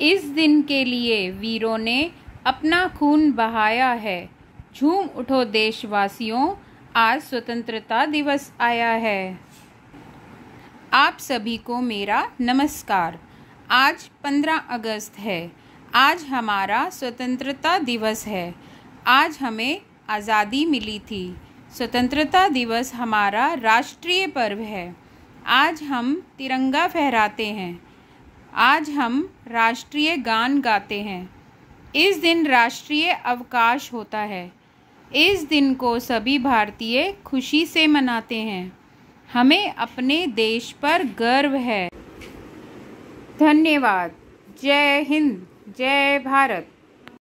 इस दिन के लिए वीरों ने अपना खून बहाया है। झूम उठो देशवासियों, आज स्वतंत्रता दिवस आया है। आप सभी को मेरा नमस्कार। आज 15 अगस्त है। आज हमारा स्वतंत्रता दिवस है। आज हमें आज़ादी मिली थी। स्वतंत्रता दिवस हमारा राष्ट्रीय पर्व है। आज हम तिरंगा फहराते हैं। आज हम राष्ट्रीय गान गाते हैं। इस दिन राष्ट्रीय अवकाश होता है। इस दिन को सभी भारतीय खुशी से मनाते हैं। हमें अपने देश पर गर्व है। धन्यवाद। जय हिंद। जय भारत।